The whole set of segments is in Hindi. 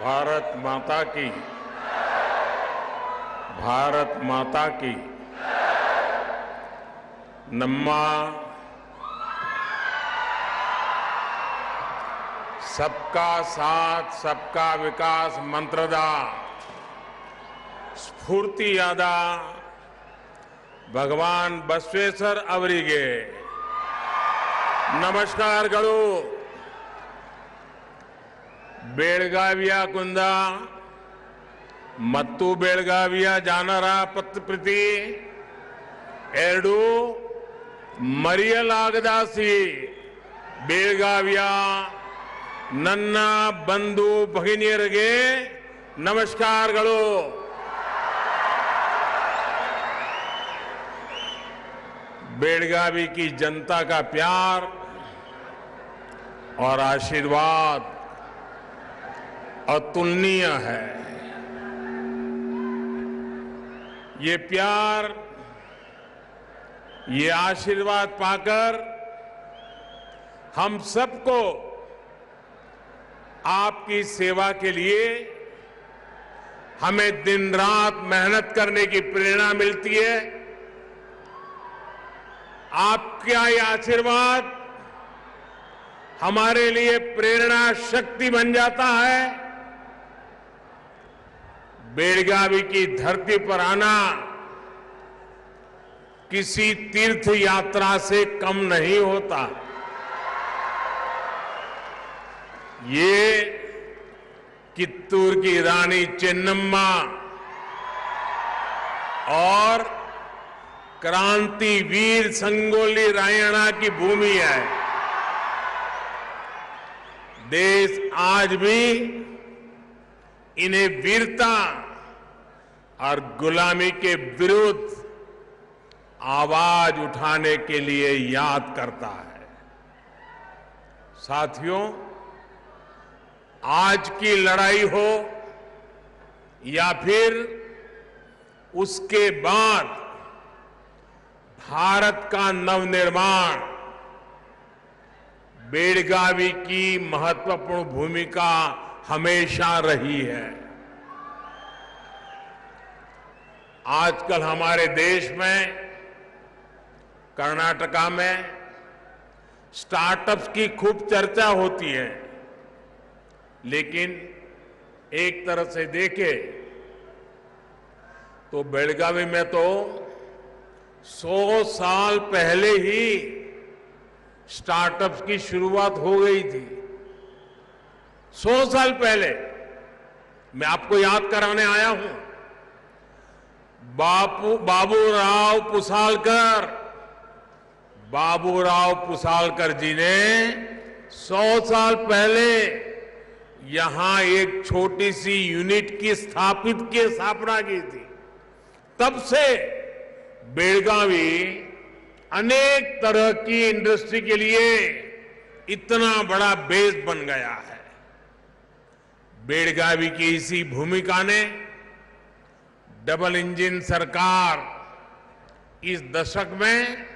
भारत माता की। भारत माता की। नम्मा। सबका साथ, सबका विकास मंत्रदा। स्फूर्ति यादा। भगवान बसवेश्वर अवरिगे नमस्कार गढ़ू ಕುಂದ ಮತ್ತು ಬೆಳಗಾವಿಯ ಜಾನರ ಪತ್ರಪ್ರತಿ ಎರಡು ಮರೆಯಲಾಗದ ಸಿಹಿ ಬೆಳಗಾವಿಯ ನನ್ನ ಬಂಧು ಭಗಿನಿಯರಿಗೆ ನಮಸ್ಕಾರಗಳು बेड़गावी की जनता का प्यार और आशीर्वाद अतुलनीय है। ये प्यार, ये आशीर्वाद पाकर हम सबको आपकी सेवा के लिए हमें दिन रात मेहनत करने की प्रेरणा मिलती है। आपका ये आशीर्वाद हमारे लिए प्रेरणा शक्ति बन जाता है। बेड़गावी की धरती पर आना किसी तीर्थ यात्रा से कम नहीं होता। ये कित्तूर की रानी चेन्नम्मा और क्रांति वीर संगोली रायणा की भूमि है। देश आज भी इन्हें वीरता और गुलामी के विरुद्ध आवाज़ उठाने के लिए याद करता है। साथियों, आज की लड़ाई हो या फिर उसके बाद भारत का नवनिर्माण बेड़गावी की महत्वपूर्ण भूमिका हमेशा रही है। आजकल हमारे देश में, कर्नाटका में स्टार्टअप्स की खूब चर्चा होती है। लेकिन एक तरह से देखे तो बेलगावी में तो सौ साल पहले ही स्टार्टअप्स की शुरुआत हो गई थी। सौ साल पहले मैं आपको याद कराने आया हूँ। बापू, बाबूराव पुसालकर बाबूराव पुसालकर जी ने सौ साल पहले यहाँ एक छोटी सी यूनिट की स्थापित की स्थापना की थी। तब से बेलगावी अनेक तरह की इंडस्ट्री के लिए इतना बड़ा बेस बन गया है। बेलगावी की इसी भूमिका ने डबल इंजन सरकार इस दशक में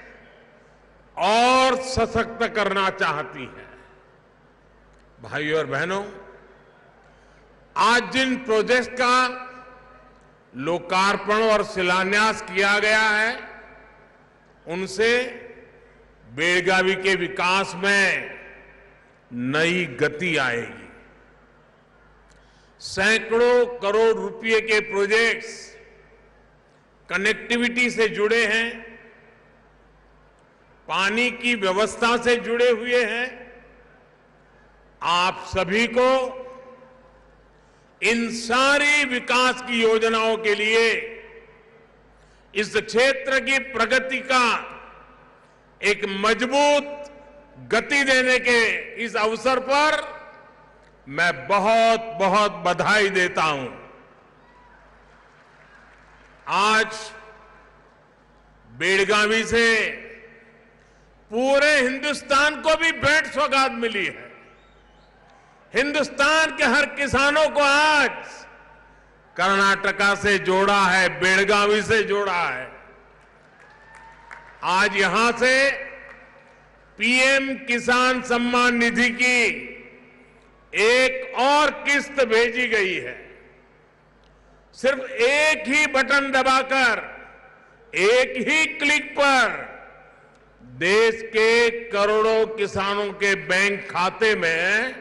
और सशक्त करना चाहती है। भाइयों और बहनों, आज जिन प्रोजेक्ट का लोकार्पण और शिलान्यास किया गया है, उनसे बेड़गावी के विकास में नई गति आएगी। सैकड़ों करोड़ रुपए के प्रोजेक्ट्स कनेक्टिविटी से जुड़े हैं, पानी की व्यवस्था से जुड़े हुए हैं। आप सभी को इन सारी विकास की योजनाओं के लिए, इस क्षेत्र की प्रगति का एक मज़बूत गति देने के इस अवसर पर मैं बहुत बहुत बधाई देता हूँ। आज बेड़गावी से पूरे हिंदुस्तान को भी भेंट सौगात मिली है। हिंदुस्तान के हर किसानों को आज कर्नाटका से जोड़ा है, बेड़गावी से जोड़ा है। आज यहाँ से पीएम किसान सम्मान निधि की एक और किस्त भेजी गई है। सिर्फ़ एक ही बटन दबाकर, एक ही क्लिक पर देश के करोड़ों किसानों के बैंक खाते में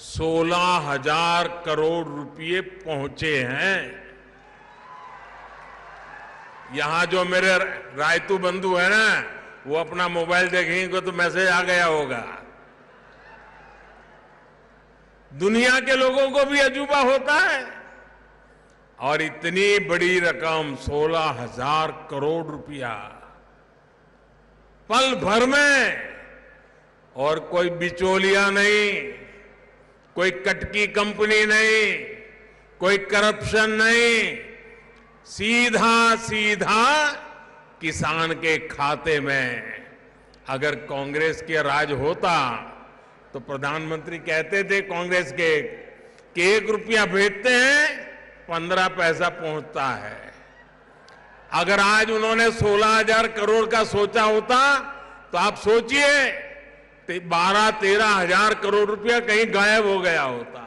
सोलह हज़ार करोड़ रुपए पहुँचे हैं। यहाँ जो मेरे रायतू बंधु है ना, वो अपना मोबाइल देखेंगे तो मैसेज आ गया होगा। दुनिया के लोगों को भी अजूबा होता है। और इतनी बड़ी रकम सोलह हज़ार करोड़ रुपया पल भर में, और कोई बिचौलिया नहीं, कोई कटकी कंपनी नहीं, कोई करप्शन नहीं। सीधा सीधा किसान के खाते में अगर कांग्रेस के राज होता तो प्रधानमंत्री कहते थे कांग्रेस के, कि एक रुपया भेजते हैं, पंद्रह पैसा पहुँचता है। अगर आज उन्होंने सोलह हज़ार करोड़ का सोचा होता तो आप सोचिए बारह, तेरह हज़ार करोड़ रुपया कहीं गायब हो गया होता।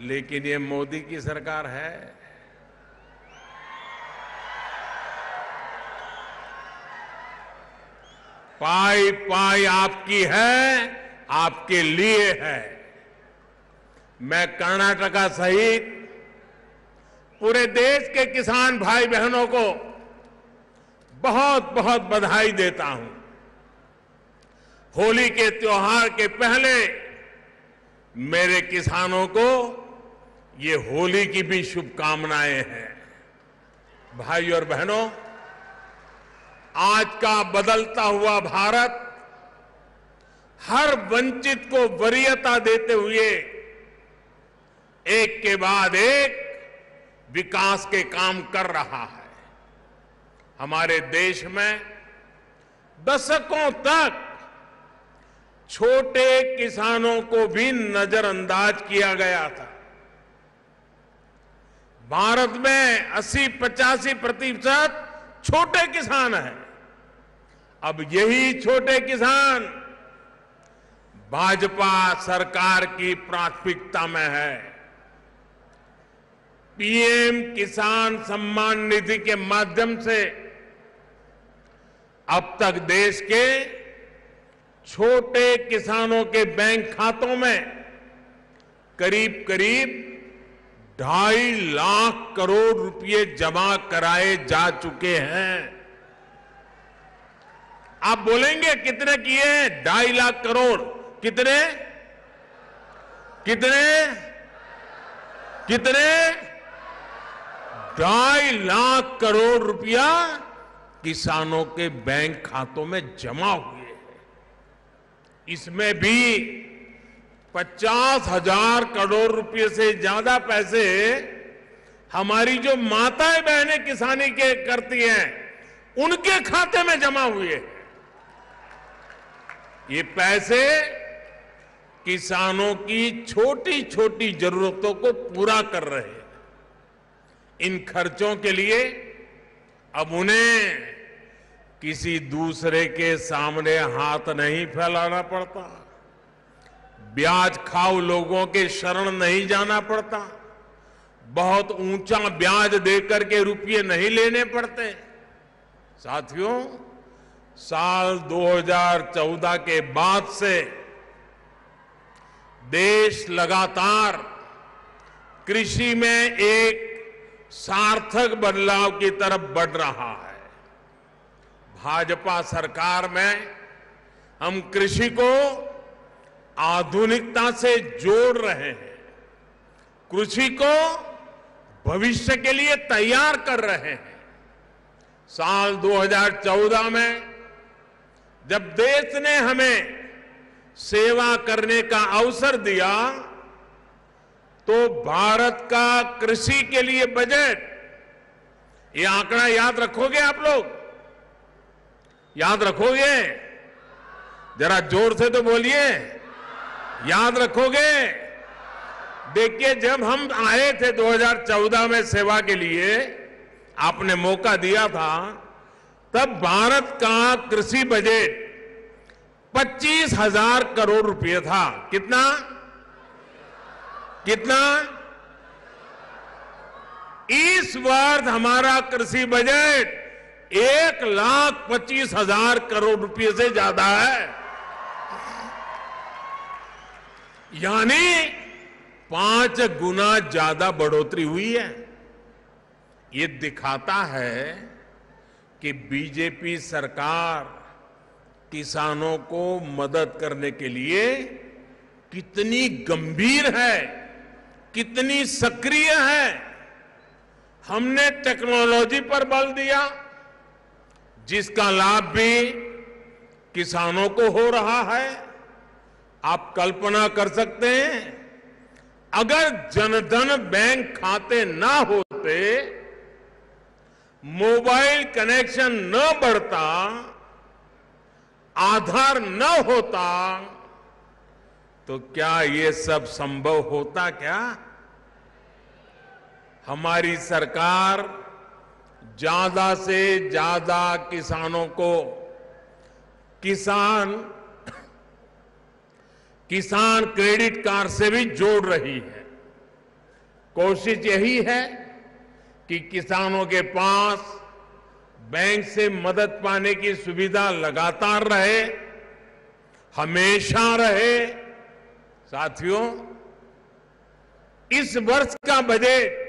लेकिन ये मोदी की सरकार है। पाई पाई आपकी है, आपके लिए है। मैं कर्नाटका सहित पूरे देश के किसान भाई बहनों को बहुत बहुत बधाई देता हूँ। होली के त्योहार के पहले मेरे किसानों को ये होली की भी शुभकामनाएँ हैं। भाई और बहनों आज का बदलता हुआ भारत हर वंचित को वरीयता देते हुए एक के बाद एक विकास के काम कर रहा है। हमारे देश में दशकों तक छोटे किसानों को भी नजरअंदाज किया गया था। भारत में 80 पचासी प्रतिशत छोटे किसान हैं। अब यही छोटे किसान, भाजपा सरकार की प्राथमिकता में है। पीएम किसान सम्मान निधि के माध्यम से अब तक देश के छोटे किसानों के बैंक खातों में करीब करीब ढाई लाख करोड़ रुपए जमा कराए जा चुके हैं। आप बोलेंगे, कितने किए? ढाई लाख करोड़। कितने? कितने? कितने? ढाई लाख करोड़ रुपया किसानों के बैंक खातों में जमा हुए हैं। इसमें भी पचास हज़ार करोड़ रुपए से ज़्यादा पैसे हमारी जो माताएँ बहनें किसानी के करती हैं, उनके खाते में जमा हुए हैं। ये पैसे किसानों की छोटी छोटी जरूरतों को पूरा कर रहे हैं। इन खर्चों के लिए अब उन्हें किसी दूसरे के सामने हाथ नहीं फैलाना पड़ता। ब्याज खाओ लोगों के शरण नहीं जाना पड़ता। बहुत ऊँचा ब्याज देकर के रुपये नहीं लेने पड़ते। साथियों साल 2014 के बाद से देश लगातार कृषि में एक सार्थक बदलाव की तरफ़ बढ़ रहा है। भाजपा सरकार में हम कृषि को आधुनिकता से जोड़ रहे हैं। कृषि को भविष्य के लिए तैयार कर रहे हैं। साल 2014 में जब देश ने हमें सेवा करने का अवसर दिया तो भारत का कृषि के लिए बजट, ये आंकड़ा याद रखोगे आप लोग? याद रखोगे? जरा ज़ोर से तो बोलिए। याद रखोगे? देखिए, जब हम आए थे 2014 में सेवा के लिए, आपने मौका दिया था तब भारत का कृषि बजट पच्चीस हज़ार करोड़ रुपए था। कितना? कितना? इस वर्ष हमारा कृषि बजट एक लाख पच्चीस हज़ार करोड़ रुपए से ज़्यादा है। यानी पाँच गुना ज़्यादा बढ़ोतरी हुई है। ये दिखाता है कि बीजेपी सरकार किसानों को मदद करने के लिए कितनी गंभीर है, कितनी सक्रिय है। हमने टेक्नोलॉजी पर बल दिया, जिसका लाभ भी किसानों को हो रहा है। आप कल्पना कर सकते हैं, अगर जनधन बैंक खाते ना होते मोबाइल कनेक्शन न बढ़ता, आधार न होता तो क्या ये सब संभव होता क्या? हमारी सरकार ज़्यादा से ज़्यादा किसानों को, किसान किसान क्रेडिट कार्ड से भी जोड़ रही है। कोशिश यही है कि किसानों के पास बैंक से मदद पाने की सुविधा लगातार रहे, हमेशा रहे। साथियों, इस वर्ष का बजट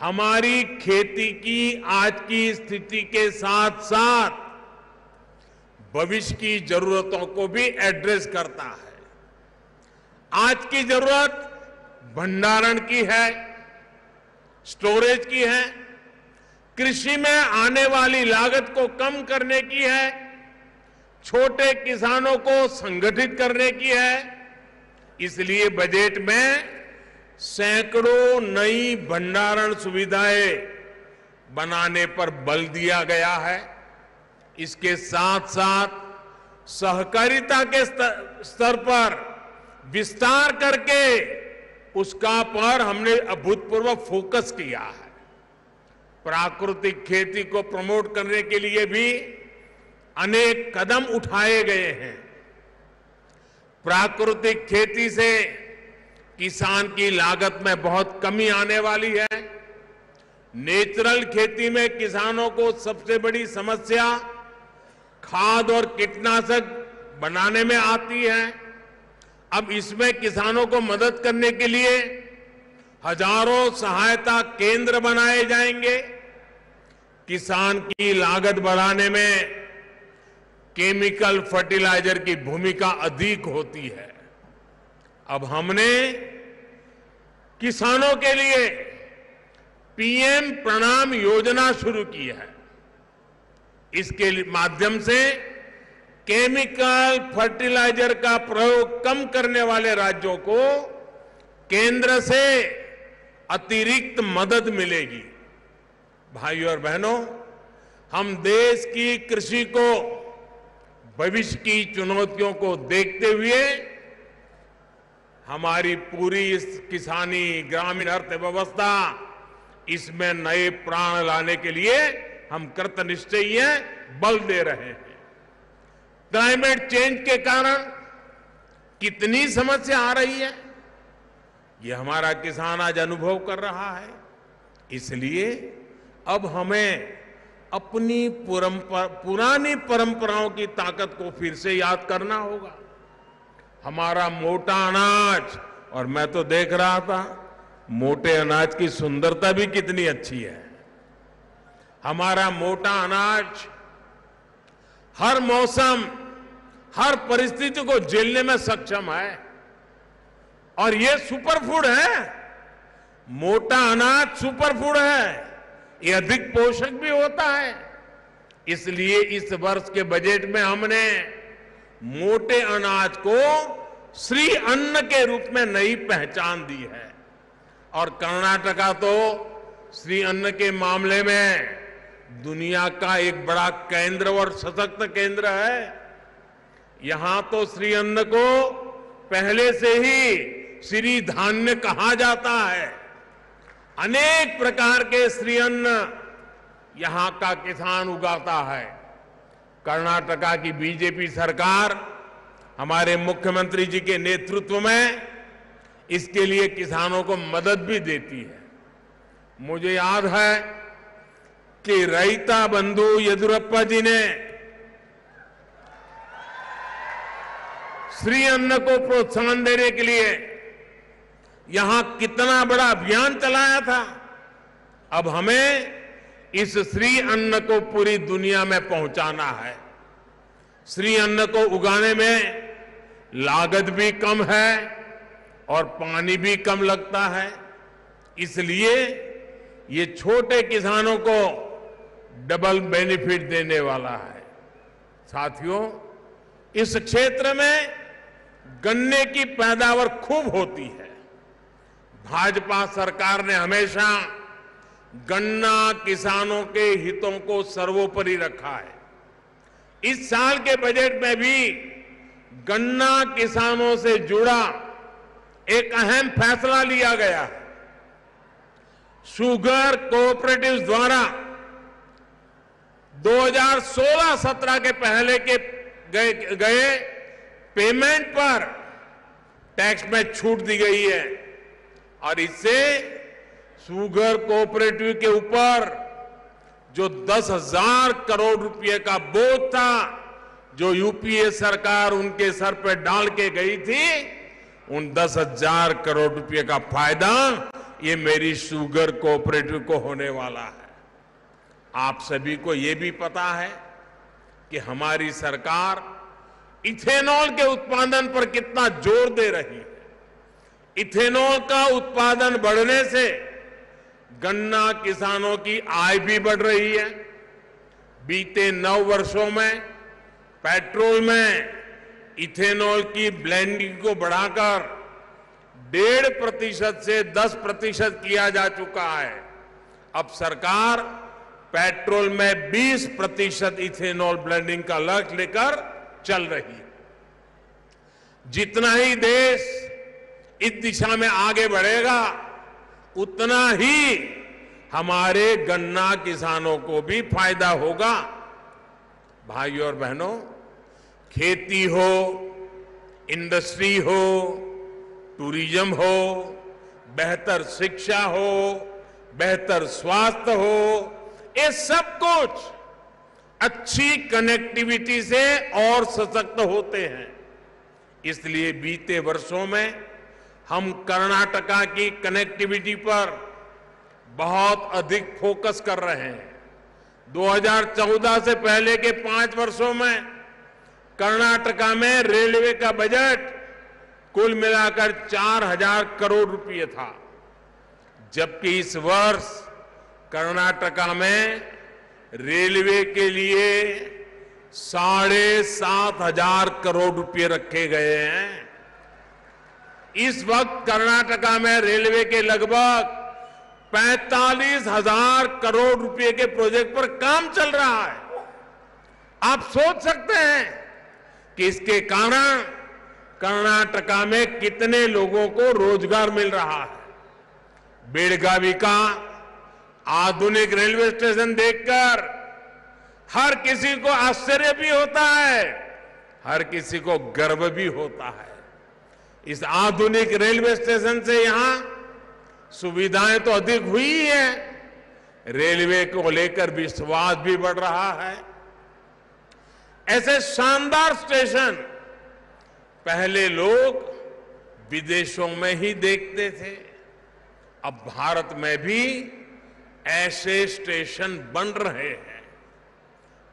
हमारी खेती की आज की स्थिति के साथ साथ भविष्य की जरूरतों को भी एड्रेस करता है। आज की ज़रूरत भंडारण की है स्टोरेज की है, कृषि में आने वाली लागत को कम करने की है, छोटे किसानों को संगठित करने की है, इसलिए बजट में सैकड़ों नई भंडारण सुविधाएँ बनाने पर बल दिया गया है। इसके साथ साथ सहकारिता के स्तर पर विस्तार करके उसका पर हमने अभूतपूर्व फोकस किया है। प्राकृतिक खेती को प्रमोट करने के लिए भी अनेक कदम उठाए गए हैं। प्राकृतिक खेती से किसान की लागत में बहुत कमी आने वाली है। नेचुरल खेती में किसानों को सबसे बड़ी समस्या खाद और कीटनाशक बनाने में आती है। अब इसमें किसानों को मदद करने के लिए हज़ारों सहायता केंद्र बनाए जाएँगे। किसान की लागत बढ़ाने में केमिकल फर्टिलाइज़र की भूमिका अधिक होती है। अब हमने किसानों के लिए पीएम प्रणाम योजना शुरू की है। इसके माध्यम से केमिकल फर्टिलाइज़र का प्रयोग कम करने वाले राज्यों को केंद्र से अतिरिक्त मदद मिलेगी। भाइयों और बहनों, हम देश की कृषि को, भविष्य की चुनौतियों को देखते हुए हमारी पूरी इस किसानी ग्रामीण अर्थव्यवस्था, इसमें नए प्राण लाने के लिए हम कृत निश्चयी बल दे रहे हैं। क्लाइमेट चेंज के कारण कितनी समस्या आ रही है? ये हमारा किसान आज अनुभव कर रहा है। इसलिए अब हमें अपनी पुरानी परंपराओं की ताकत को फिर से याद करना होगा। हमारा मोटा अनाज, और मैं तो देख रहा था, मोटे अनाज की सुंदरता भी कितनी अच्छी है। हमारा मोटा अनाज हर मौसम, हर परिस्थिति को झेलने में सक्षम है। और ये सुपर फ़ूड है। मोटा अनाज सुपर फ़ूड है। ये अधिक पोषक भी होता है। इसलिए इस वर्ष के बजट में हमने मोटे अनाज को श्री अन्न के रूप में नई पहचान दी है। और कर्नाटका तो श्री अन्न के मामले में दुनिया का एक बड़ा केंद्र और सशक्त केंद्र है। यहाँ तो श्री अन्न को पहले से ही श्री धान्य कहा जाता है। अनेक प्रकार के श्री अन्न यहाँ का किसान उगाता है। कर्नाटका की बीजेपी सरकार हमारे मुख्यमंत्री जी के नेतृत्व में इसके लिए किसानों को मदद भी देती है। मुझे याद है कि रईता बंधु येदुरप्पा जी ने श्री अन्न को प्रोत्साहन देने के लिए यहाँ कितना बड़ा अभियान चलाया था। अब हमें इस श्री अन्न को पूरी दुनिया में पहुंचाना है। श्री अन्न को उगाने में लागत भी कम है और पानी भी कम लगता है। इसलिए ये छोटे किसानों को डबल बेनिफिट देने वाला है। साथियों, इस क्षेत्र में गन्ने की पैदावार खूब होती है। भाजपा सरकार ने हमेशा गन्ना किसानों के हितों को सर्वोपरि रखा है। इस साल के बजट में भी गन्ना किसानों से जुड़ा एक अहम फैसला लिया गया है। शुगर कोऑपरेटिव्स द्वारा 2016-17 के पहले के गए, पेमेंट पर टैक्स में छूट दी गई है। और इससे शुगर कोऑपरेटिव के ऊपर जो दस हज़ार करोड़ रुपए का बोझ था जो यूपीए सरकार उनके सर पर डाल के गई थी उन दस हज़ार करोड़ रुपए का फ़ायदा ये मेरी शुगर कोऑपरेटिव को होने वाला है। आप सभी को ये भी पता है कि हमारी सरकार इथेनॉल के उत्पादन पर कितना ज़ोर दे रही है। इथेनॉल का उत्पादन बढ़ने से गन्ना किसानों की आय भी बढ़ रही है। बीते नौ वर्षों में पेट्रोल में इथेनॉल की ब्लेंडिंग को बढ़ाकर डेढ़ प्रतिशत से दस प्रतिशत किया जा चुका है। अब सरकार पेट्रोल में 20 प्रतिशत इथेनॉल ब्लेंडिंग का लक्ष्य लेकर चल रही है। जितना ही देश इस दिशा में आगे बढ़ेगा, उतना ही हमारे गन्ना किसानों को भी फ़ायदा होगा। भाइयों और बहनों, खेती हो, इंडस्ट्री हो, टूरिज़्म हो, बेहतर शिक्षा हो, बेहतर स्वास्थ्य हो ये सब कुछ अच्छी कनेक्टिविटी से और सशक्त होते हैं। इसलिए बीते वर्षों में हम कर्नाटका की कनेक्टिविटी पर बहुत अधिक फोकस कर रहे हैं। 2014 से पहले के पाँच वर्षों में कर्नाटका में रेलवे का बजट कुल मिलाकर चार हज़ार करोड़ रुपए था। जबकि इस वर्ष कर्नाटका में रेलवे के लिए साढ़े सात हज़ार करोड़ रुपए रखे गए हैं। इस वक्त कर्नाटका में रेलवे के लगभग पैंतालीस हज़ार करोड़ रुपए के प्रोजेक्ट पर काम चल रहा है। आप सोच सकते हैं कि इसके कारण कर्नाटका में कितने लोगों को रोज़गार मिल रहा है। बेड़गावी का आधुनिक रेलवे स्टेशन देखकर हर किसी को आश्चर्य भी होता है, हर किसी को गर्व भी होता है। इस आधुनिक रेलवे स्टेशन से यहाँ सुविधाएँ तो अधिक हुई है रेलवे को लेकर विश्वास भी बढ़ रहा है। ऐसे शानदार स्टेशन पहले लोग विदेशों में ही देखते थे, अब भारत में भी ऐसे स्टेशन बन रहे हैं।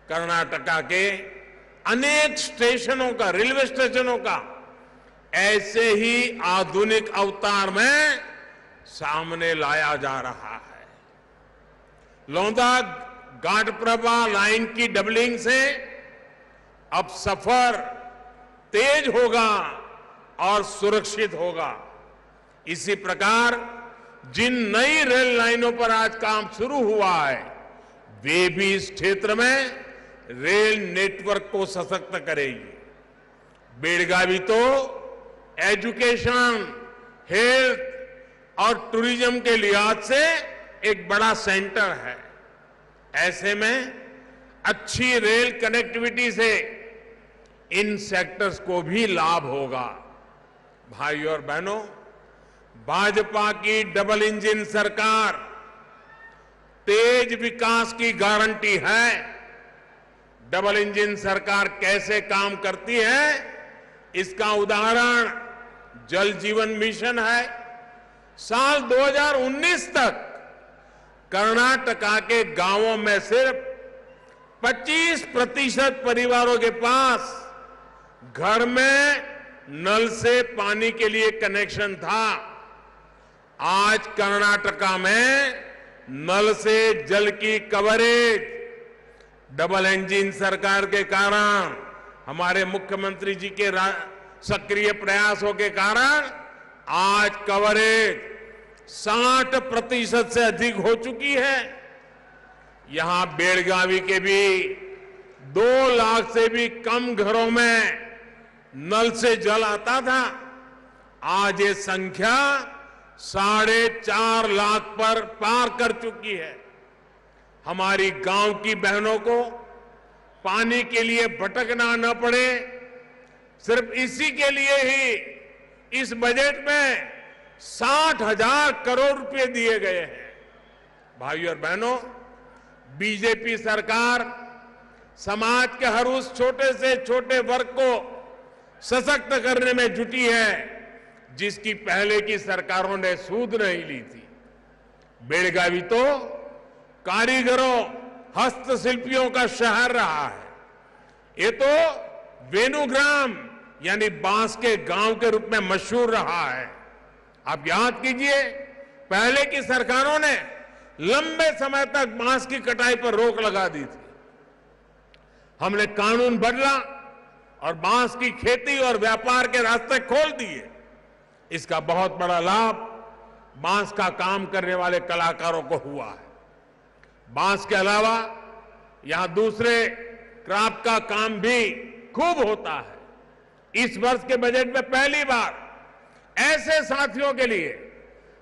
कर्नाटका के अनेक स्टेशनों का, रेलवे स्टेशनों का, ऐसे ही आधुनिक अवतार में सामने लाया जा रहा है। लौंदा घाटप्रभा लाइन की डबलिंग से अब सफ़र तेज होगा और सुरक्षित होगा। इसी प्रकार जिन नई रेल लाइनों पर आज काम शुरू हुआ है, वे भी इस क्षेत्र में रेल नेटवर्क को सशक्त करेगी। बेड़गावी तो एजुकेशन, हेल्थ और टूरिज़्म के लिहाज से एक बड़ा सेंटर है। ऐसे में अच्छी रेल कनेक्टिविटी से इन सेक्टर्स को भी लाभ होगा। भाइयों और बहनों भाजपा की डबल इंजन सरकार, तेज विकास की गारंटी है। डबल इंजन सरकार कैसे काम करती है? इसका उदाहरण, जल जीवन मिशन है। साल 2019 तक कर्नाटका के गाँवों में सिर्फ़ 25 प्रतिशत परिवारों के पास घर में नल से पानी के लिए कनेक्शन था। आज कर्नाटका में नल से जल की कवरेज डबल इंजन सरकार के कारण, हमारे मुख्यमंत्री जी के सक्रिय प्रयासों के कारण आज कवरेज 60 प्रतिशत से अधिक हो चुकी है। यहाँ बेड़गावी के भी दो लाख से भी कम घरों में नल से जल आता था। आज ये संख्या साढ़े चार लाख पर पार कर चुकी है। हमारी गाँव की बहनों को पानी के लिए भटकना न पड़े, सिर्फ़ इसी के लिए ही इस बजट में साठ हज़ार करोड़ रुपए दिए गए हैं। भाइयों और बहनों, बीजेपी सरकार समाज के हर उस छोटे से छोटे वर्ग को सशक्त करने में जुटी है। जिसकी पहले की सरकारों ने सूद नहीं ली थी। बेलगावी तो कारीगरों, हस्तशिल्पियों का शहर रहा है। ये तो वेणुग्राम, यानी बाँस के गाँव के रूप में मशहूर रहा है। आप याद कीजिए, पहले की सरकारों ने लंबे समय तक बाँस की कटाई पर रोक लगा दी थी। हमने कानून बदला और बाँस की खेती और व्यापार के रास्ते खोल दिए। इसका बहुत बड़ा लाभ बाँस का काम करने वाले कलाकारों को हुआ है। बाँस के अलावा यहाँ दूसरे क्राफ्ट का काम भी खूब होता है। इस वर्ष के बजट में पहली बार ऐसे साथियों के लिए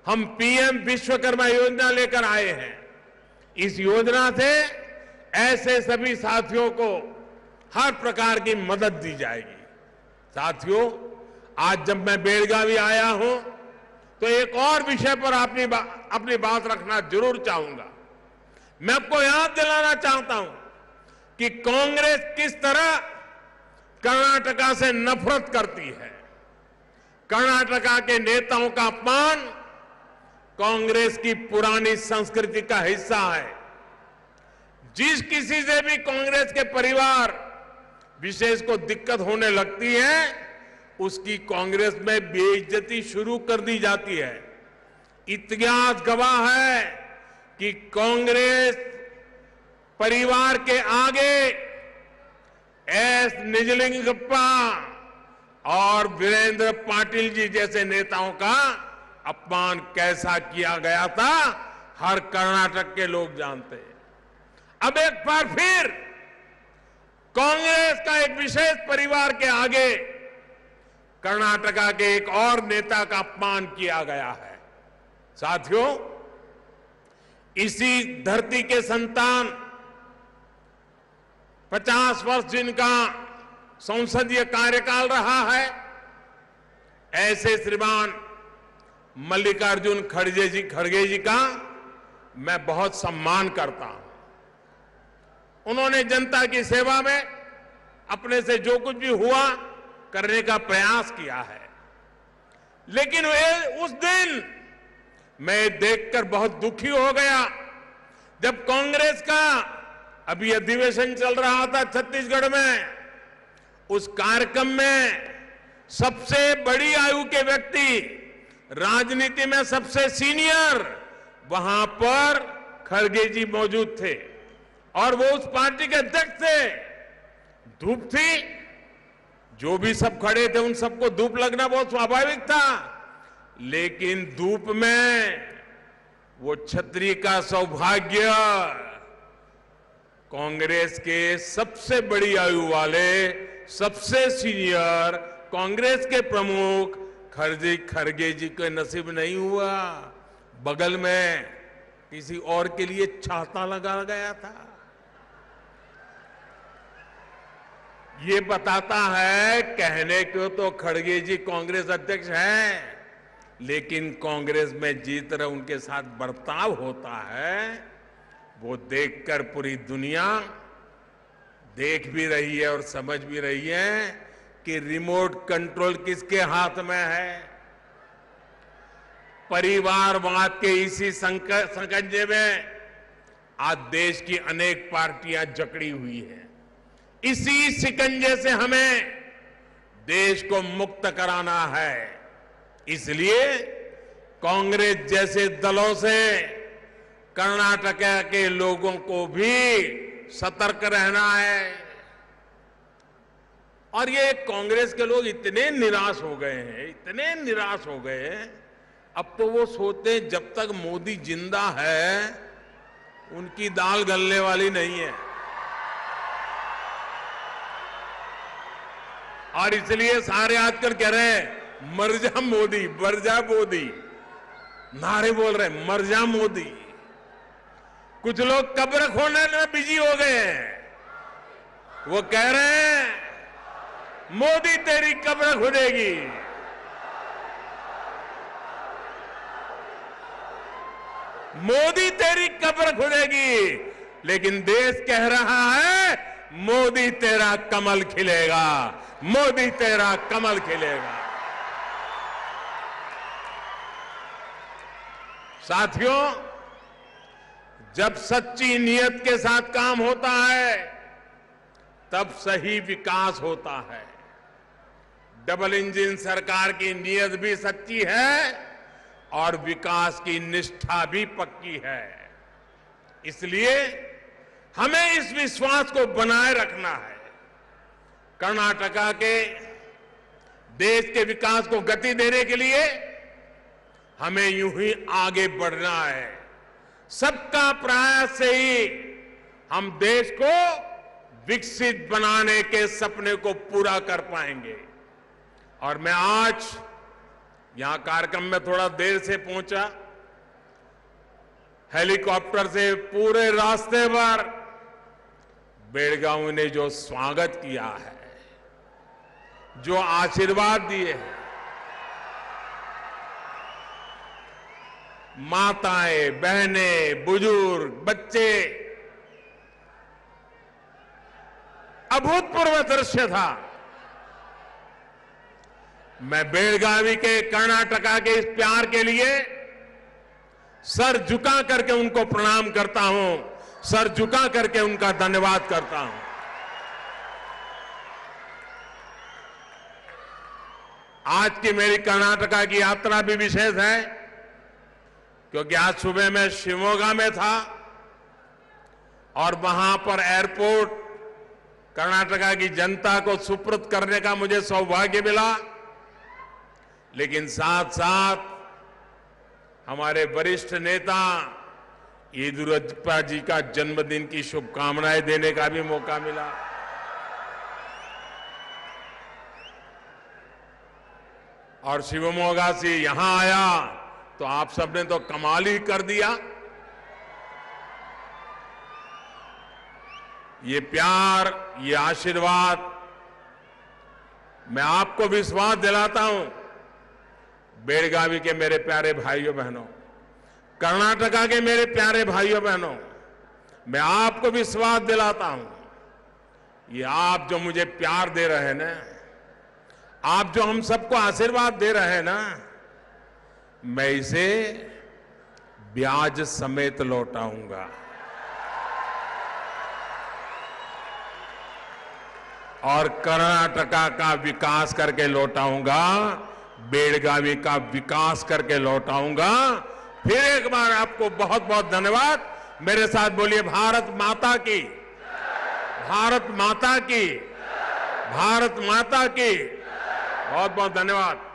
हम पीएम विश्वकर्मा योजना लेकर आए हैं। इस योजना से ऐसे सभी साथियों को हर प्रकार की मदद दी जाएगी। साथियों आज जब मैं बेलगावी आया हूँ तो एक और विषय पर अपनी बा, अपनी बात रखना ज़रूर चाहूँगा। मैं आपको याद दिलाना चाहता हूँ कि कांग्रेस किस तरह कर्नाटका से नफरत करती है। कर्नाटका के नेताओं का अपमान कांग्रेस की पुरानी संस्कृति का हिस्सा है। जिस किसी से भी कांग्रेस के परिवार विशेष को दिक्कत होने लगती है उसकी कांग्रेस में बेइज्जती शुरू कर दी जाती है। इतिहास गवाह है कि कांग्रेस परिवार के आगे एस निजलिंगप्पा और वीरेंद्र पाटिल जी जैसे नेताओं का अपमान कैसा किया गया था, हर कर्नाटक के लोग जानते हैं। अब एक बार फिर कांग्रेस का एक विशेष परिवार के आगे कर्नाटका के एक और नेता का अपमान किया गया है। साथियों, इसी धरती के संतान 50 वर्ष जिनका संसदीय कार्यकाल रहा है, ऐसे श्रीमान मल्लिकार्जुन खड़गे जी खड़गे जी का मैं बहुत सम्मान करता हूँ। उन्होंने जनता की सेवा में अपने से जो कुछ भी हुआ करने का प्रयास किया है। लेकिन वे उस दिन मैं देखकर बहुत दुखी हो गया। जब कांग्रेस का अभी अधिवेशन चल रहा था छत्तीसगढ़ में, उस कार्यक्रम में सबसे बड़ी आयु के व्यक्ति, राजनीति में सबसे सीनियर, वहाँ पर खड़गे जी मौजूद थे। और वो उस पार्टी के अध्यक्ष थे। धूप थी जो भी सब खड़े थे, उन सबको धूप लगना बहुत स्वाभाविक था। लेकिन धूप में वो छत्री का सौभाग्य कांग्रेस के सबसे बड़ी आयु वाले, सबसे सीनियर कांग्रेस के प्रमुख खरगे खरगे जी के नसीब नहीं हुआ। बगल में किसी और के लिए छाता लगा गया था। ये बताता है, कहने को तो खड़गे जी कांग्रेस अध्यक्ष हैं, लेकिन कांग्रेस में जिस तरह उनके साथ बर्ताव होता है, वो देखकर पूरी दुनिया देख भी रही है और समझ भी रही है कि रिमोट कंट्रोल किसके हाथ में है। परिवारवाद के इसी संकंजे में आज देश की अनेक पार्टियाँ जकड़ी हुई हैं। इसी सिकंजे से हमें देश को मुक्त कराना है। इसलिए कांग्रेस जैसे दलों से कर्नाटक के लोगों को भी सतर्क रहना है। और ये कांग्रेस के लोग इतने निराश हो गए हैं, इतने निराश हो गए हैं। अब तो वो सोचते हैं, जब तक मोदी ज़िंदा है, उनकी दाल गलने वाली नहीं है। और इसलिए सारे आजकल कह रहे हैं मर जा मोदी मर जा मोदी नारे बोल रहे मर जा मोदी। कुछ लोग कब्र खोने में बिज़ी हो गए हैं। वो कह रहे हैं, मोदी तेरी कब्र खुदेगी। मोदी तेरी कब्र खुदेगी। लेकिन देश कह रहा है, मोदी तेरा कमल खिलेगा। मोदी तेरा कमल खिलेगा। साथियों, जब सच्ची नीयत के साथ काम होता है, तब सही विकास होता है। डबल इंजन सरकार की नीयत भी सच्ची है और विकास की निष्ठा भी पक्की है। इसलिए हमें इस विश्वास को बनाए रखना है। कर्नाटका के देश के विकास को गति देने के लिए हमें यूँ ही आगे बढ़ना है। सबका प्रयास से ही हम देश को विकसित बनाने के सपने को पूरा कर पाएँगे। और मैं आज यहाँ कार्यक्रम में थोड़ा देर से पहुँचा। हेलीकॉप्टर से पूरे रास्ते पर बेड़गांव ने जो स्वागत किया है। जो आशीर्वाद दिए हैं। माताएँ, बहनें, बुज़ुर्ग, बच्चे। अभूतपूर्व दृश्य था। मैं बेलगावी के कर्नाटका के इस प्यार के लिए सर झुका करके उनको प्रणाम करता हूँ, सर झुका करके उनका धन्यवाद करता हूँ। आज की मेरी कर्नाटका की यात्रा भी विशेष है, क्योंकि आज सुबह मैं शिमोगा में था और वहाँ पर एयरपोर्ट कर्नाटका की जनता को सुप्रत करने का मुझे सौभाग्य मिला। लेकिन साथ साथ हमारे वरिष्ठ नेता येदुरप्पा जी का जन्मदिन की शुभकामनाएँ देने का भी मौका मिला। और शिवमोगा से यहाँ आया तो आप सबने तो कमाल ही कर दिया। ये प्यार, ये आशीर्वाद, मैं आपको विश्वास दिलाता हूँ, बेड़गावी के मेरे प्यारे भाइयों बहनों, कर्नाटका के मेरे प्यारे भाइयों बहनों, मैं आपको विश्वास दिलाता हूँ, ये आप जो मुझे प्यार दे रहे हैं ना आप जो हम सबको आशीर्वाद दे रहे हैं ना, मैं इसे ब्याज समेत लौटाऊँगा। और कर्नाटका का विकास करके लौटाऊँगा बेड़गावी का विकास करके लौटाऊँगा। फिर एक बार आपको बहुत बहुत धन्यवाद। मेरे साथ बोलिए, भारत माता की। भारत माता की। भारत माता की। बहुत बहुत धन्यवाद।